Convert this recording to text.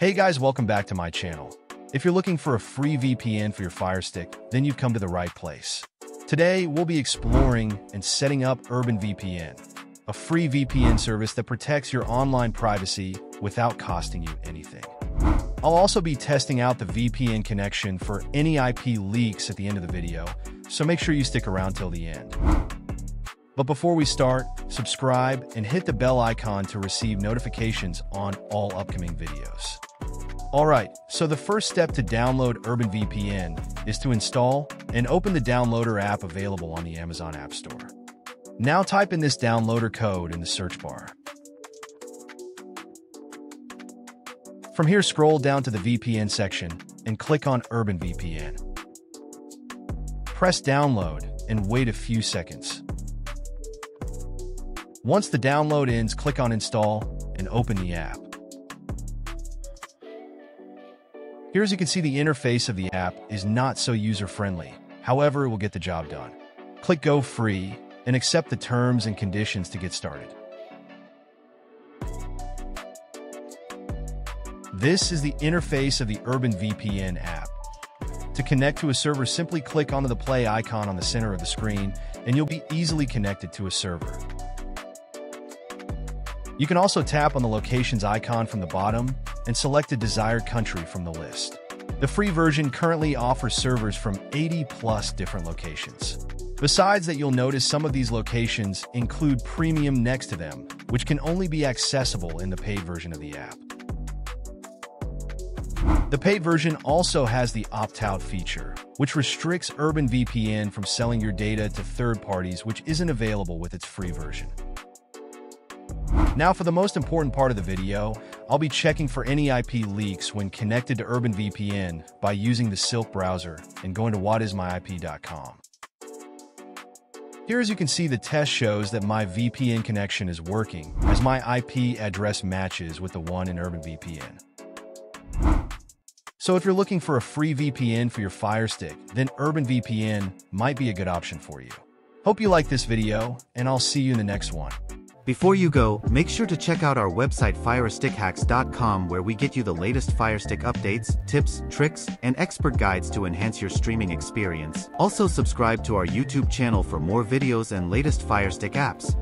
Hey guys, welcome back to my channel. If you're looking for a free VPN for your Fire Stick, then you've come to the right place. Today, we'll be exploring and setting up Urban VPN, a free VPN service that protects your online privacy without costing you anything. I'll also be testing out the VPN connection for any IP leaks at the end of the video, so make sure you stick around till the end. But before we start, subscribe and hit the bell icon to receive notifications on all upcoming videos. Alright, so the first step to download Urban VPN is to install and open the downloader app available on the Amazon App Store. Now type in this downloader code in the search bar. From here, scroll down to the VPN section and click on Urban VPN. Press download and wait a few seconds. Once the download ends, click on install and open the app. Here, as you can see, the interface of the app is not so user-friendly. However, it will get the job done. Click Go Free and accept the terms and conditions to get started. This is the interface of the Urban VPN app. To connect to a server, simply click onto the play icon on the center of the screen, and you'll be easily connected to a server. You can also tap on the locations icon from the bottom and select a desired country from the list. The free version currently offers servers from 80 plus different locations. Besides that, you'll notice some of these locations include premium next to them, which can only be accessible in the paid version of the app. The paid version also has the opt-out feature, which restricts Urban VPN from selling your data to third parties, which isn't available with its free version. Now for the most important part of the video, I'll be checking for any IP leaks when connected to Urban VPN by using the Silk browser and going to whatismyip.com. Here as you can see the test shows that my VPN connection is working as my IP address matches with the one in Urban VPN. So if you're looking for a free VPN for your Fire Stick, then Urban VPN might be a good option for you. Hope you like this video, and I'll see you in the next one. Before you go, make sure to check out our website FirestickHacks.com where we get you the latest Firestick updates, tips, tricks, and expert guides to enhance your streaming experience. Also subscribe to our YouTube channel for more videos and latest Firestick apps.